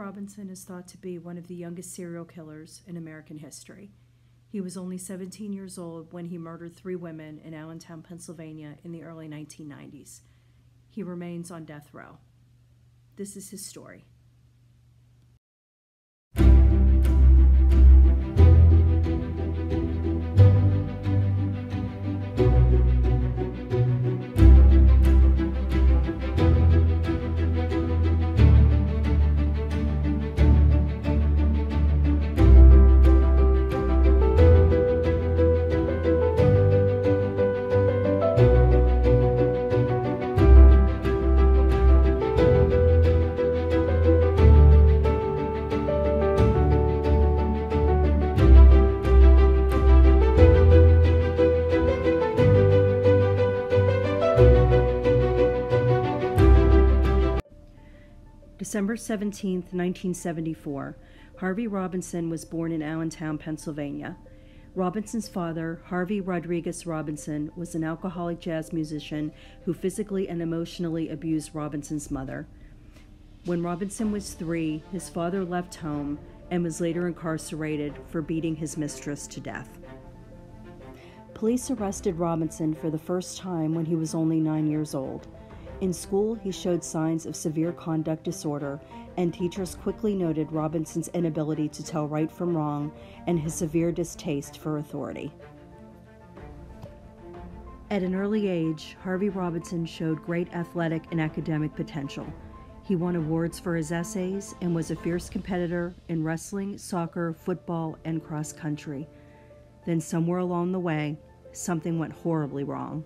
Robinson is thought to be one of the youngest serial killers in American history. He was only 17 years old when he murdered three women in Allentown, Pennsylvania in the early 1990s. He remains on death row. This is his story. December 17, 1974, Harvey Robinson was born in Allentown, Pennsylvania. Robinson's father, Harvey Rodriguez Robinson, was an alcoholic jazz musician who physically and emotionally abused Robinson's mother. When Robinson was three, his father left home and was later incarcerated for beating his mistress to death. Police arrested Robinson for the first time when he was only nine years old. In school, he showed signs of severe conduct disorder, and teachers quickly noted Robinson's inability to tell right from wrong and his severe distaste for authority. At an early age, Harvey Robinson showed great athletic and academic potential. He won awards for his essays and was a fierce competitor in wrestling, soccer, football, and cross country. Then, somewhere along the way, something went horribly wrong.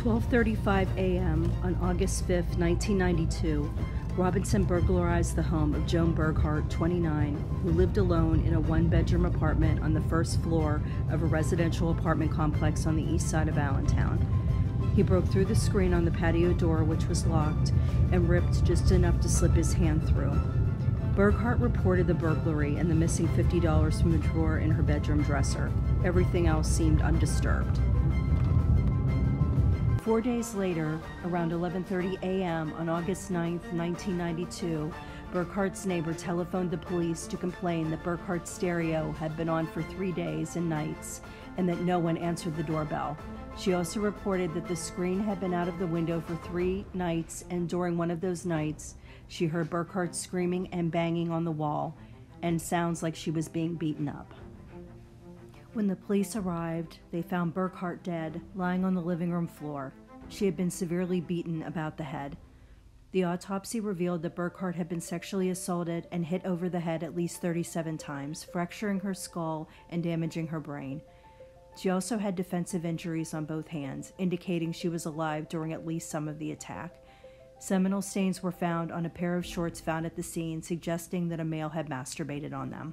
12:35 a.m. on August 5, 1992, Robinson burglarized the home of Joan Burghardt, 29, who lived alone in a one-bedroom apartment on the first floor of a residential apartment complex on the east side of Allentown. He broke through the screen on the patio door, which was locked, and ripped just enough to slip his hand through. Burghardt reported the burglary and the missing $50 from a drawer in her bedroom dresser. Everything else seemed undisturbed. Four days later, around 11:30 a.m. on August 9, 1992, Burghardt's neighbor telephoned the police to complain that Burghardt's stereo had been on for three days and nights and that no one answered the doorbell. She also reported that the screen had been out of the window for three nights, and during one of those nights, she heard Burghardt screaming and banging on the wall and sounds like she was being beaten up. When the police arrived, they found Burghardt dead, lying on the living room floor. She had been severely beaten about the head. The autopsy revealed that Burghardt had been sexually assaulted and hit over the head at least 37 times, fracturing her skull and damaging her brain. She also had defensive injuries on both hands, indicating she was alive during at least some of the attack. Seminal stains were found on a pair of shorts found at the scene, suggesting that a male had masturbated on them.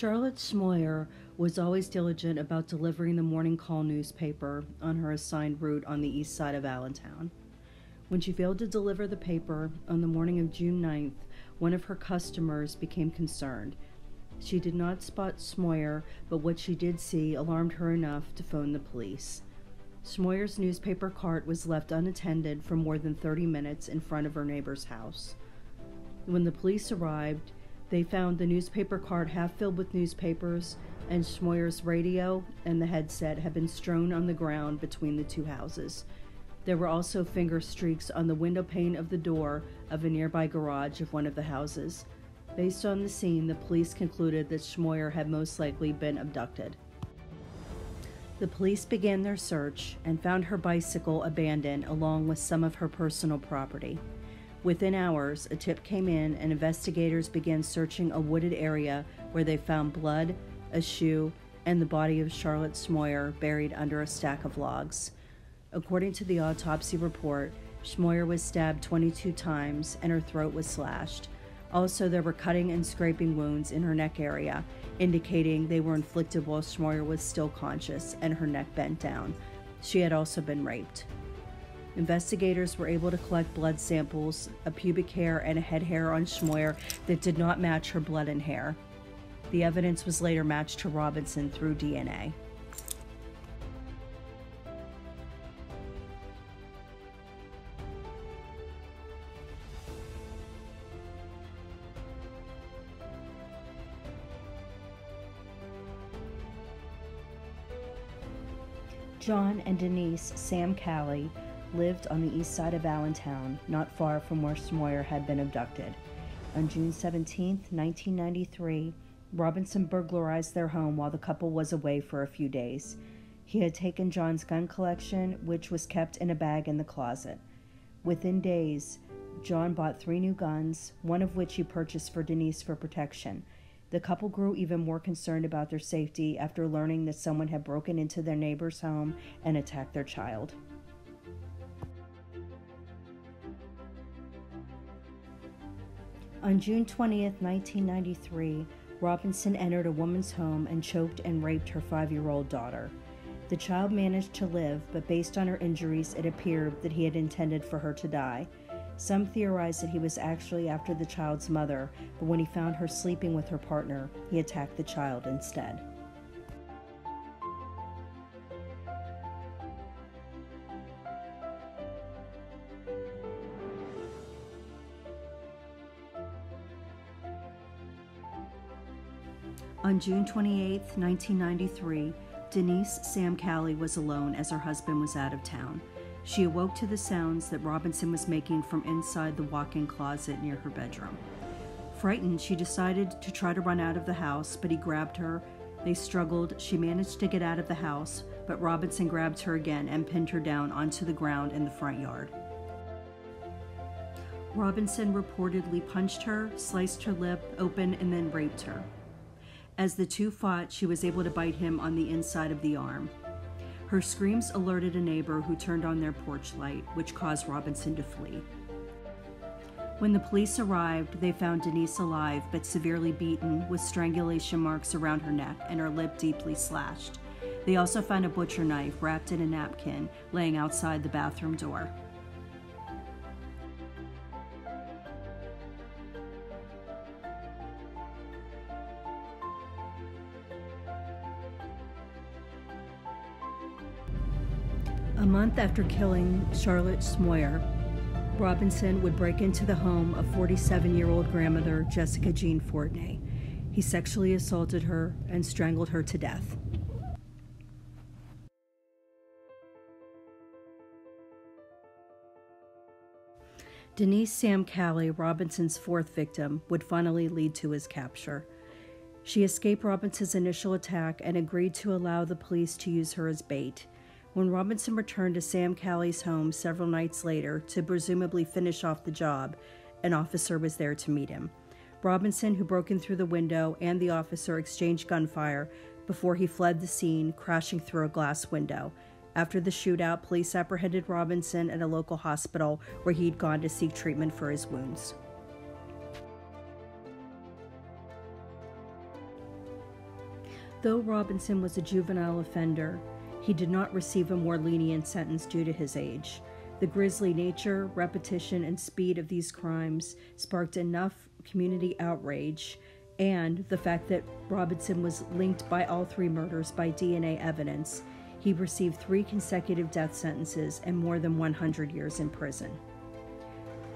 Charlotte Schmoyer was always diligent about delivering the Morning Call newspaper on her assigned route on the east side of Allentown. When she failed to deliver the paper on the morning of June 9th, one of her customers became concerned. She did not spot Schmoyer, but what she did see alarmed her enough to phone the police. Schmoyer's newspaper cart was left unattended for more than 30 minutes in front of her neighbor's house. When the police arrived, they found the newspaper cart half filled with newspapers, and Schmoyer's radio and the headset had been strewn on the ground between the two houses. There were also finger streaks on the window pane of the door of a nearby garage of one of the houses. Based on the scene, the police concluded that Schmoyer had most likely been abducted. The police began their search and found her bicycle abandoned along with some of her personal property. Within hours, a tip came in, and investigators began searching a wooded area where they found blood, a shoe, and the body of Charlotte Schmoyer buried under a stack of logs. According to the autopsy report, Schmoyer was stabbed 22 times and her throat was slashed. Also, there were cutting and scraping wounds in her neck area, indicating they were inflicted while Schmoyer was still conscious and her neck bent down. She had also been raped. Investigators were able to collect blood samples, a pubic hair, and a head hair on Schmoyer that did not match her blood and hair. The evidence was later matched to Robinson through DNA. John and Denise Sam-Cali lived on the east side of Allentown, not far from where Schmoyer had been abducted. On June 17, 1993, Robinson burglarized their home while the couple was away for a few days. He had taken John's gun collection, which was kept in a bag in the closet. Within days, John bought three new guns, one of which he purchased for Denise for protection. The couple grew even more concerned about their safety after learning that someone had broken into their neighbor's home and attacked their child. On June 20, 1993, Robinson entered a woman's home and choked and raped her five year old daughter. The child managed to live, but based on her injuries, it appeared that he had intended for her to die. Some theorize that he was actually after the child's mother, but when he found her sleeping with her partner, he attacked the child instead. On June 28, 1993, Denise Sam-Cali was alone as her husband was out of town. She awoke to the sounds that Robinson was making from inside the walk in closet near her bedroom. Frightened, she decided to try to run out of the house, but he grabbed her. They struggled. She managed to get out of the house, but Robinson grabbed her again and pinned her down onto the ground in the front yard. Robinson reportedly punched her, sliced her lip open, and then raped her. As the two fought, she was able to bite him on the inside of the arm. Her screams alerted a neighbor who turned on their porch light, which caused Robinson to flee. When the police arrived, they found Denise alive but severely beaten with strangulation marks around her neck and her lip deeply slashed. They also found a butcher knife wrapped in a napkin laying outside the bathroom door. Month after killing Charlotte Schmoyer, Robinson would break into the home of 47 year old grandmother Jessica Jean Fortney. He sexually assaulted her and strangled her to death. Denise Sam-Cali, Robinson's fourth victim, would finally lead to his capture. She escaped Robinson's initial attack and agreed to allow the police to use her as bait. When Robinson returned to Sam-Cali's home several nights later to presumably finish off the job, an officer was there to meet him. Robinson, who broke in through the window, and the officer exchanged gunfire before he fled the scene, crashing through a glass window. After the shootout, police apprehended Robinson at a local hospital where he'd gone to seek treatment for his wounds. Though Robinson was a juvenile offender, he did not receive a more lenient sentence due to his age. The grisly nature, repetition, and speed of these crimes sparked enough community outrage, and the fact that Robinson was linked by all three murders by DNA evidence, he received three consecutive death sentences and more than 100 years in prison.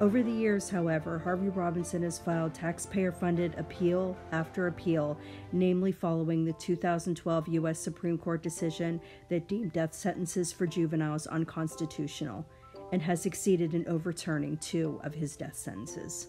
Over the years, however, Harvey Robinson has filed taxpayer funded appeal after appeal, namely following the 2012 U.S. Supreme Court decision that deemed death sentences for juveniles unconstitutional, and has succeeded in overturning two of his death sentences.